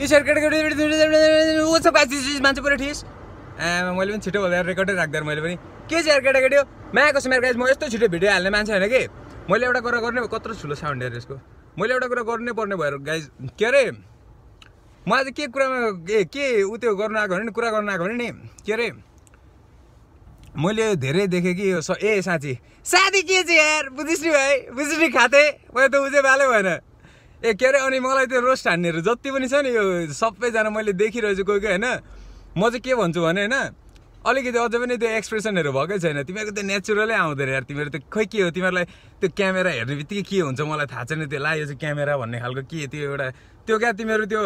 यसरी केटाकेटी ऊ छ पाँच मान्छे पुरा ठिस आमा मैले पनि छिटो बोलेर रेकर्डै राख्दा मैले पनि। के चाहिँ केटाकेटी हो मायाको मेरो गाइज म यस्तो छिटो भिडियो हाल्ने मान्छे होइन कि? मैले एउटा कुरा गर्ने कत्रो ठुलो साउन्ड हेरेँ यसको। मैले एउटा कुरा गर्नै पर्ने भएर गाइज के अरे? म आज के कुरामा ए के उ त्यो गर्नु आएको भने नि कुरा गर्नु आएको भने नि? के अरे? मैले धेरै देखेँ कि यो ए साँच्ची साथी के चाहिँ यार? बुझिस् नि भाइ बुझिस् नि खाते। मैले त उजै बाले भएन। ए के अरे अनि मलाई त्यो रोस्ट हान्नेहरू जति पनि छ नि यो सबैजना मैले देखिरहेछु कोही कोही होइन? म चाहिँ के भन्छु भने होइन? अलिकति अझै पनि त्यो एक्सप्रेसनहरू भएकै छैन। तिमीहरूको त्यो नेचुरलै आउँदैन यार। तिमीहरू त खोइ के हो? तिमीहरूलाई त्यो क्यामेरा हेर्ने बित्तिकै के हुन्छ मलाई थाहा छैन। त्यो ला यो चाहिँ क्यामेरा भन्ने खालको के त्यो एउटा त्यो क्या तिमीहरू त्यो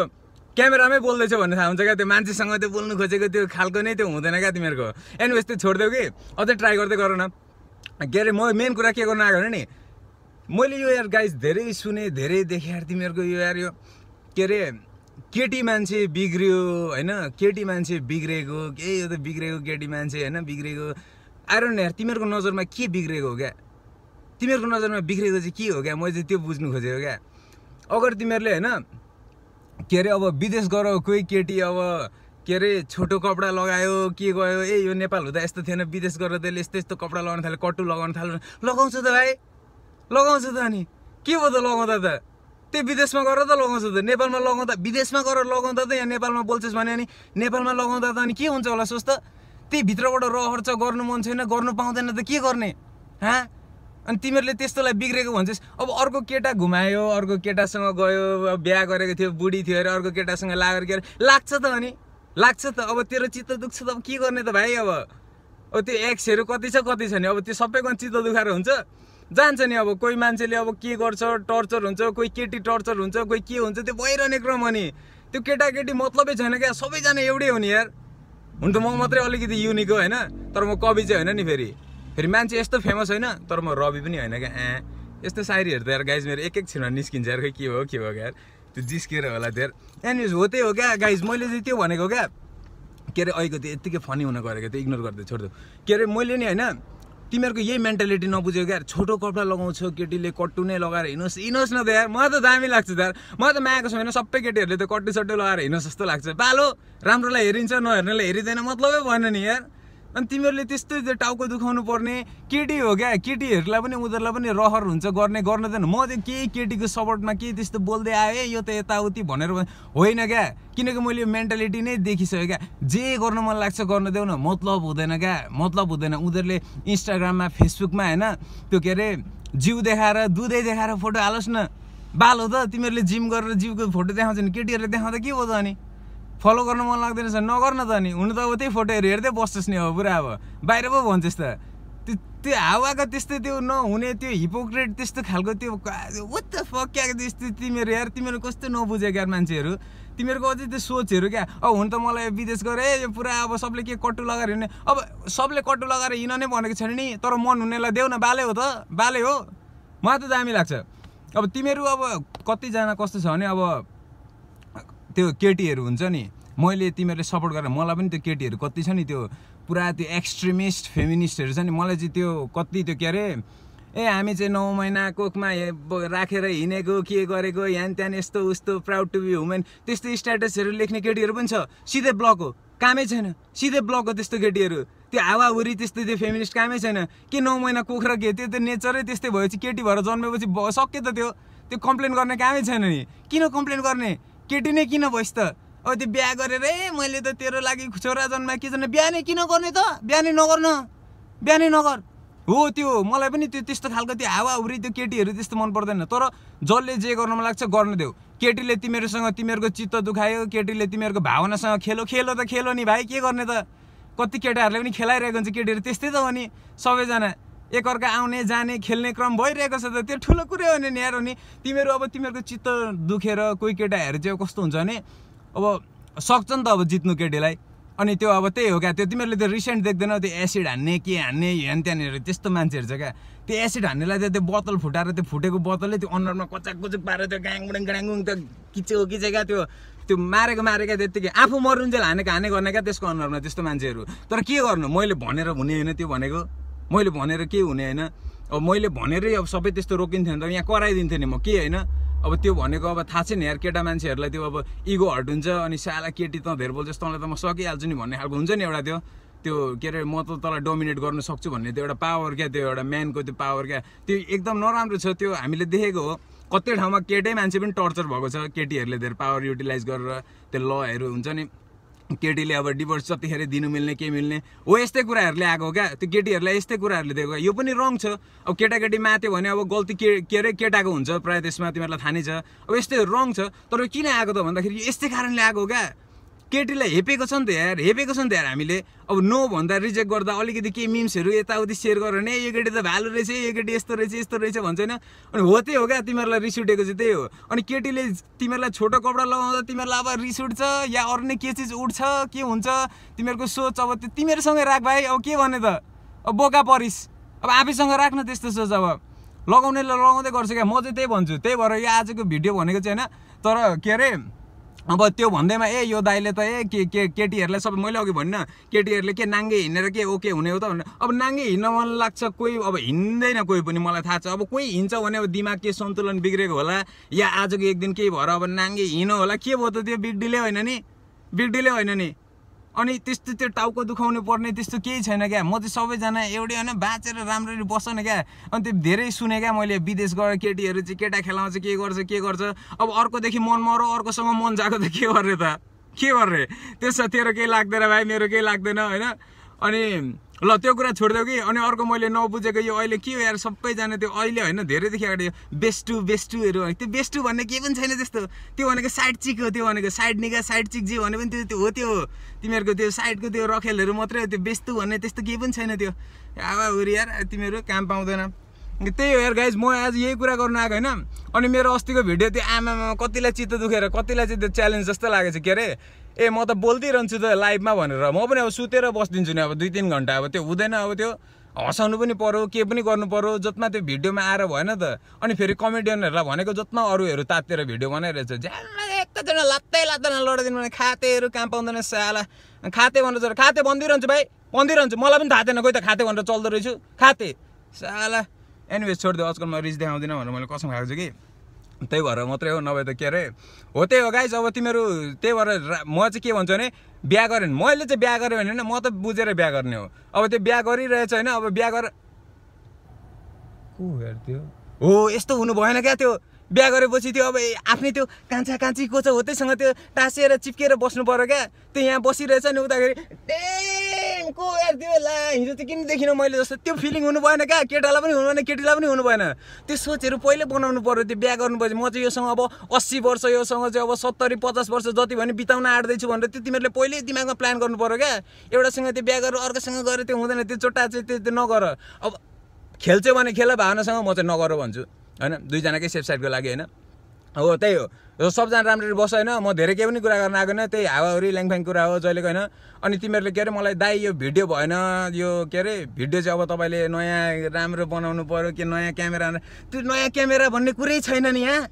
क्यामेरामै बोल्दैछ भन्ने थाहा हुन्छ क्या? त्यो मान्छेसँग त्यो बोल्नु खोजेको त्यो खालको नै त्यो हुँदैन क्या तिमीहरूको? एनिवेज त्यो छोडिदेऊ कि? अझै ट्राई गर्दै गर न। के अरे म मेन कुरा के गर्नु आएको भने नि मैले यो यार गाइस धेरै सुने धेरै देखेँ यार तिमीहरूको यो यार यो के अरे केटी मान्छे बिग्रियो होइन? केटी मान्छे बिग्रेको के यो त बिग्रेको केटी मान्छे होइन? बिग्रेको। आइरन यार तिमीहरूको नजरमा के बिग्रेको हो क्या? तिमीहरूको नजरमा बिग्रेको चाहिँ के हो क्या? मैले चाहिँ त्यो बुझ्नु खोजेको क्या। अगर तिमीहरूले होइन? के अरे अब विदेश गर कोही केटी अब के अरे छोटो कपडा लगायो के गयो ए यो नेपाल हुँदा यस्तो थिएन विदेश गरेर त्यसले यस्तो यस्तो कपडा लगाउन थाल्यो कट्टु लगाउन थाल्यो। लगाउँछ त भाइ। लगाउँछ त अनि। के भयो त लगाउँदा त? त्यो विदेशमा गएर त लगाउँछ त। नेपालमा लगाउँदा विदेशमा गएर लगाउँदा त यहाँ नेपालमा बोल्छस् भने अनि नेपालमा लगाउँदा त अनि के हुन्छ होला सोच त? त्यही भित्रबाट रहर छ गर्नु मन छैन गर्नु पाउँदैन त के गर्ने? हाँ? अनि तिमीहरूले त्यस्तोलाई बिग्रेको भन्छस् अब अर्को केटा घुमायो अर्को केटासँग गयो बिहा गरेको थियो बुढी थियो अरे अर्को केटासँग लागेर के अरे लाग्छ त अनि। लाग्छ त। अब तेरो चित्त दुख्छ त अब के गर्ने त भाइ अब? अब त्यो एक्सहरू कति छ कति छ नि? अब त्यो सबैको चित्त दुखाएर हुन्छ। जान्छ नि अब कोही मान्छेले अब के गर्छ टर्चर हुन्छ कोही केटी टर्चर हुन्छ कोही के हुन्छ त्यो भइरहने क्रम हो नि। त्यो केटाकेटी मतलबै छैन क्या सबैजना एउटै हो नि यार। हुन त म मात्रै अलिकति युनिक हो होइन? तर म कवि चाहिँ होइन नि फेरि। फेरि मान्छे यस्तो फेमस होइन तर म रवि पनि होइन क्या ए। यस्तो सायरीहरू त यार गाइज मेरो एक एकछिनमा निस्किन्छ यार खै के हो के हो यार। त्यो जिस्किएर होला त्यो यार। एनिवेज हो त्यही हो क्या गाइज मैले चाहिँ त्यो भनेको क्या। के अरे अहिलेको त्यो यत्तिकै फनी हुन गएको त्यो इग्नोर गर्दै छोडिदियो के अरे मैले नि होइन तिमीहरूको यही मेन्टालिटी नबुझेको क्या? छोटो कपडा लगाउँछ केटीले कट्टु नै लगाएर हिँड्नुहोस्। हिँड्नुहोस् न त यार मलाई त दामी लाग्छ त यार। मलाई त मायाको छैन सबै केटीहरूले त कट्टु सट्टु लगाएर हिँड्नुहोस् जस्तो लाग्छ। बालो राम्रोलाई हेरिन्छ नहेर्नेलाई हेरिँदैन मतलबै भएन नि यार। अनि तिमीहरूले त्यस्तो त्यो टाउको दुखाउनु पर्ने केटी हो क्या? केटीहरूलाई पनि उनीहरूलाई पनि रहर हुन्छ गर्ने गर्न दिएन म चाहिँ केही केटीको सपोर्टमा केही त्यस्तो बोल्दै आएँ यो त यताउति भनेर होइन क्या? किनकि मैले यो मेन्टालिटी नै देखिसकेँ क्या। जे गर्न मन लाग्छ गर्न देऊ न। मतलब हुँदैन क्या? मतलब हुँदैन। उनीहरूले इन्स्टाग्राममा फेसबुकमा होइन? त्यो के अरे जिउ देखाएर दुधै देखाएर फोटो हालोस् न। बाल हो त। तिमीहरूले जिम गरेर जिउको फोटो देखाउँछ नि केटीहरूले देखाउँदा के हो त अनि? फलो गर्न मन लाग्दैन रहेछ नगर्न त अनि हुनु त अब त्यही फोटोहरू हेर्दै बस्छस् नि अब पुरा अब। बाहिर पो भन्छस् त। त्यो त्यो हावाको त्यस्तो त्यो नहुने त्यो हिपोक्रेट त्यस्तो खालको त्यो त फक्या त्यस्तो तिमीहरू यार तिमीहरू कस्तो नबुझेको यार मान्छेहरू? तिमीहरूको अझै त्यो सोचहरू क्या? अब हुन त मलाई विदेश गएर ए यो पुरा अब सबले के कट्टु लगाएर हिँड्ने। अब सबले कट्टु लगाएर हिँड्न नै भनेको छैन नि तर मन हुनेलाई देऊ न बाले हो त। बाले हो। मलाई त दामी लाग्छ। अब तिमीहरू अब कतिजना कस्तो छ भने अब त्यो केटीहरू हुन्छ नि मैले तिमीहरूले सपोर्ट गरेर मलाई पनि त्यो केटीहरू कति छ नि त्यो पुरा त्यो एक्सट्रिमिस्ट फेमिनिस्टहरू छ नि मलाई चाहिँ त्यो कति त्यो के अरे ए हामी चाहिँ नौ महिना कोखमा राखेर हिँडेको के गरेको यहाँ त्यहाँ यस्तो उस्तो प्राउड टु बी वुमेन त्यस्तो स्ट्याटसहरू लेख्ने केटीहरू पनि छ। सिधै ब्लक हो कामै छैन। सिधै ब्लक हो त्यस्तो केटीहरू। त्यो हावाहुरी त्यस्तो त्यो फेमिनिस्ट कामै छैन। के नौ महिना कुखुरा के त्यो त नेचरै त्यस्तै भएपछि केटी भएर जन्मेपछि सक्यो त त्यो। त्यो कम्प्लेन गर्ने कामै छैन नि। किन कम्प्लेन गर्ने? केटी नै किन भइस् त अब त्यो बिहा गरेर ए मैले त तेरो लागि छोरा जन्मा के जन्म बिहा नै किन गर्ने त? बिहा नै नगर्न। बिहा नै नगर। हो त्यो मलाई पनि त्यो त्यस्तो खालको त्यो हावाहुरी त्यो केटीहरू त्यस्तो मन पर्दैन। तर जसले जे गर्न मन लाग्छ गर्न देऊ। केटीले तिमीहरूसँग तिमीहरूको चित्त दुखायो केटीले तिमीहरूको भावनासँग खेलो खेलो त खेलो नि भाइ के गर्ने त? कति केटाहरूले पनि खेलाइरहेको हुन्छ केटीहरू त्यस्तै त हो नि सबैजना। एकअर्का आउने जाने खेल्ने क्रम भइरहेको छ त। त्यो ठुलो कुरै हो नि यार नि तिमीहरू अब तिमीहरूको चित्त दुखेर कोही केटाहरू चाहिँ कस्तो हुन्छ भने अब सक्छ नि त अब जित्नु केटीलाई। अनि त्यो अब त्यही हो क्या। त्यो तिमीहरूले त्यो रिसेन्ट देख्दैनौ त्यो एसिड हान्ने के हान्ने हेन त्यहाँनिर त्यस्तो मान्छेहरू छ क्या। त्यो एसिड हान्नेलाई त त्यो बोतल फुटाएर त्यो फुटेको बोतलले त्यो अनुहारमा कचाक कुचुक पारेर त्यो गाङगुङ गाङगुङ त्यो किचेको किचे क्या त्यो त्यो मारेको मारेका त्यत्तिकै आफू मरुन्जेल हानेको हाने गर्ने क्या त्यसको अनुहारमा त्यस्तो मान्छेहरू। तर के गर्नु? मैले भनेर हुने होइन त्यो भनेको। मैले भनेर के हुने होइन। अब मैले भनेरै अब सबै त्यस्तो रोकिन्थेँ भने त यहाँ कराइदिन्थेँ नि म के होइन? अब त्यो भनेको अब थाहा छैन यार केटा मान्छेहरूलाई त्यो अब इगो हट हुन्छ अनि साला केटी त धेरै बोल्छस् तँलाई त म सकिहाल्छु नि भन्ने खालको हुन्छ नि एउटा त्यो। त्यो के अरे म त तँलाई डोमिनेट गर्न सक्छु भन्ने त्यो एउटा पावर क्या त्यो एउटा म्यानको त्यो पावर क्या। त्यो एकदम नराम्रो छ त्यो हामीले देखेको हो। कति ठाउँमा केटै मान्छे पनि टर्चर भएको छ केटीहरूले धेरै पावर युटिलाइज गरेर त्यो लहरू हुन्छ नि। केटीले अब डिभोर्स जतिखेर दिनु मिल्ने के मिल्ने। हो यस्तै कुराहरूले आएको हो क्या? त्यो केटीहरूलाई यस्तै कुराहरूले दिएको यो पनि रङ छ। अब केटाकेटी माथ्यो भने अब गल्ती के के अरे केटाको हुन्छ प्रायः त्यसमा तिमीहरूलाई थाहा नै छ। अब यस्तै रङ छ। तर किन आएको त भन्दाखेरि यस्तै कारणले आएको हो क्या? केटीलाई हेपेको छ नि त यार हेपेको छ नि त यार हामीले। अब नो भन्दा रिजेक्ट गर्दा अलिकति केही मिम्सहरू यताउति सेयर गरेर भने यो केटी त भ्यालु रहेछ यो केटी यस्तो रहेछ यस्तो रहेछ भन्छ होइन। अनि हो त्यही हो क्या तिमीहरूलाई रिस उठेको चाहिँ त्यही हो। अनि केटीले तिमीहरूलाई छोटो कपडा लगाउँदा तिमीहरूलाई अब रिस उठ्छ या अरू नै के चिज उठ्छ के हुन्छ तिमीहरूको सोच अब त्यो तिमीहरूसँगै राख भाइ अब के भने त? अब बोका परिस। अब आफैसँग राख्न त्यस्तो सोच अब। लगाउनेले लगाउँदै गर्छ क्या म चाहिँ त्यही भन्छु। त्यही भएर यो आजको भिडियो भनेको चाहिँ होइन तर के अरे अब त्यो भन्दैमा ए यो दाइले त ए के के केटीहरूलाई सबै मैले अघि भन्न केटीहरूले के नाङ्गे हिँडेर के ओके हुने हो त भनेर अब नाङ्गे हिँड्न मन लाग्छ कोही अब हिँड्दैन कोही पनि मलाई थाहा छ। अब कोही हिँड्छ भने अब दिमाग के सन्तुलन बिग्रेको होला या आजको एक दिन केही भएर अब नाङ्गे हिँड्नु होला के भयो त त्यो बिग डिलै होइन नि? बिग डिलै होइन नि। अनि त्यस्तो त्यो टाउको दुखाउनु पर्ने त्यस्तो केही छैन क्या। म चाहिँ सबैजना एउटै होइन बाँचेर राम्ररी बस्छ न क्या। अनि त्यो धेरै सुने क्या मैले विदेश गएर केटीहरू चाहिँ केटा खेलाउँछ के गर्छ के गर्छ। अब अर्कोदेखि मन मरो अर्कोसँग मन जाएको त के गर्ने त? के गर्ने? त्यसमा तेरो केही लाग्दैन भाइ मेरो केही लाग्दैन होइन? अनि ल त्यो कुरा छोडिदेऊ कि। अनि अर्को मैले नबुझेको यो अहिले के हो यार सबैजना त्यो अहिले होइन धेरैदेखि अगाडि यो बेस्टु बेस्टुहरू त्यो बेस्टु भन्ने केही पनि छैन त्यस्तो। त्यो भनेको साइड चिक हो त्यो भनेको साइड निगा साइड चिक जे भने पनि त्यो त्यो हो त्यो। तिमीहरूको त्यो साइडको त्यो रखेलहरू मात्रै हो त्यो बेस्तु भन्ने त्यस्तो केही पनि छैन त्यो। आवा उरी यार तिमीहरू काम पाउँदैन। त्यही हो यार गाइज म आज यही कुरा गर्नु आएको होइन। अनि मेरो अस्तिको भिडियो त्यो आमामा कतिलाई चित्त दुखेर कतिलाई चाहिँ त्यो च्यालेन्ज जस्तो लागेको छ के अरे? ए म त बोल्दिरहन्छु त लाइभमा भनेर। म पनि अब सुतेर बसिदिन्छु नि अब दुई तिन घन्टा। अब त्यो हुँदैन अब त्यो हँसाउनु पनि पऱ्यो के पनि गर्नु पऱ्यो जसमा त्यो भिडियोमा आएर भएन त। अनि फेरि कमेडियनहरूलाई भनेको जसमा अरूहरू तातेर भिडियो बनाइरहेछ। ज्यानमा एकजना लात्तै लात्दैन लडाइदिनु भने खातेहरू काम पाउँदैन साला खाते भनेर खाते भनिदिइरहन्छु भाइ भनिदिइरहन्छु मलाई पनि थाहा थिएन कोही त खाते भनेर चल्दो रहेछु। खाते। साला एनिवेज छोडिदियो आजकल म रिस देखाउँदिनँ भनेर मैले कसम खाएको छु कि। त्यही भएर मात्रै हो नभए त के अरे? हो त्यही हो गाइज अब तिमीहरू त्यही भएर म चाहिँ के भन्छु भने बिहा गरेँ भने मैले चाहिँ बिहा गरेँ भने होइन म त बुझेर बिहा गर्ने हो। अब त्यो बिहा गरिरहेछ होइन अब बिहा गरेर को हेर्थ्यो? हो यस्तो हुनु भएन क्या त्यो। बिहा गरेपछि त्यो अब आफ्नै त्यो कान्छा कान्छीको छ हो त्यहीसँग त्यो टाँसिएर चिप्किएर बस्नु पऱ्यो क्या। त्यो यहाँ बसिरहेछ नि उताखेरि को यार त्यो ला हिजो चाहिँ किन देखिनँ मैले जस्तो? त्यो फिलिङ हुनु भएन क्या। केटालाई पनि हुनु भएन केटीलाई पनि हुनु भएन। त्यो सोचहरू पहिले बनाउनु पऱ्यो त्यो बिहा गर्नुपर्छ म चाहिँ योसँग अब अस्सी वर्ष योसँग चाहिँ अब सत्तरी पचास वर्ष जति भने बिताउन आँट्दैछु भनेर त्यो तिमीहरूले पहिल्यै दिमागमा प्लान गर्नु पऱ्यो क्या। एउटासँग त्यो बिहा गरेर अर्कोसँग गएर त्यो हुँदैन। त्यो चोटा चाहिँ त्यो त्यो नगर। अब खेल्छौ भने खेल भावनासँग म चाहिँ नगर भन्छु। होइन? दुईजनाकै सेफ साइडको लागि होइन? हो त्यही हो। सबजना राम्ररी बस होइन म धेरै केही पनि कुरा गर्न आएको होइन त्यही हावाहुरी ल्याङफ्याङ कुरा हो जहिलेको होइन। अनि तिमीहरूले के अरे मलाई दाइ यो भिडियो भएन यो के अरे भिडियो चाहिँ अब तपाईँले नयाँ राम्रो बनाउनु पऱ्यो कि नयाँ क्यामेरा त्यो नयाँ क्यामेरा भन्ने कुरै छैन नि यहाँ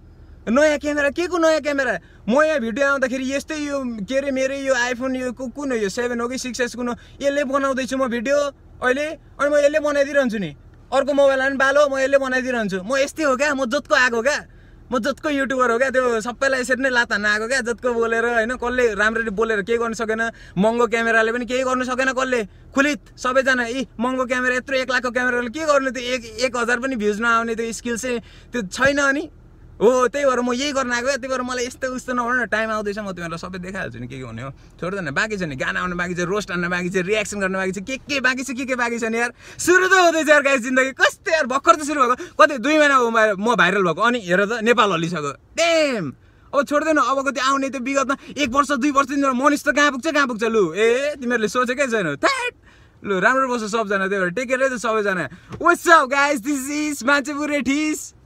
नयाँ क्यामेरा के को नयाँ क्यामेरा? म यहाँ भिडियो आउँदाखेरि यस्तै यो के अरे मेरो यो आइफोन यो कुन हो यो सेभेन हो कि सिक्स एस कुन हो यसले बनाउँदैछु म भिडियो अहिले अनि म यसले बनाइदिइरहन्छु नि। अर्को मोबाइलमा पनि बालो म यसले बनाइदिइरहन्छु म यस्तै हो क्या? म जतको आएको क्या? म जतको युट्युबर हो क्या त्यो सबैलाई यसरी नै लात हान्न आएको क्या जतको बोलेर होइन कसले राम्ररी बोलेर केही गर्नु सकेन महँगो क्यामेराले पनि केही गर्नु सकेन कसले। खुलित सबैजना यी महँगो क्यामेरा यत्रो एक लाखको क्यामेराले के गर्नु त्यो? एक एक हजार पनि भ्युज नआउने त्यो स्किल चाहिँ त्यो छैन अनि हो त्यही भएर म यही गर्न आएको। त्यही भएर मलाई यस्तो उस्तो नभन न टाइम आउँदैछ म तिमीहरूलाई सबै देखाइहाल्छु नि के के हुने हो। छोड्दैन बाँकी छ नि गाना आउनु बाँकी छ रोस्ट आउनु बाँकी छ रियाक्सन गर्नु बाँकी छ के के बाँकी छ के के बाँकी छ नि यार। सुरु त हुँदैछ यार गाई जिन्दगी। कस्तो यार भर्खर त सुरु भएको। कति दुई महिना म भाइरल भएको। अनि हेर त नेपाल हल्लिसक्यो। डेम अब छोड्दैन अबको त्यो आउने त्यो विगतमा एक वर्ष दुई वर्ष दिन मनिस त कहाँ पुग्छ कहाँ पुग्छ लु। ए तिमीहरूले सोचेकै छैन। थ्याट लु राम्रो बस्छ सबजना त्यही भएर टेक केयर है त सबैजना। What's up guys this is मान्छे पुरै ठिस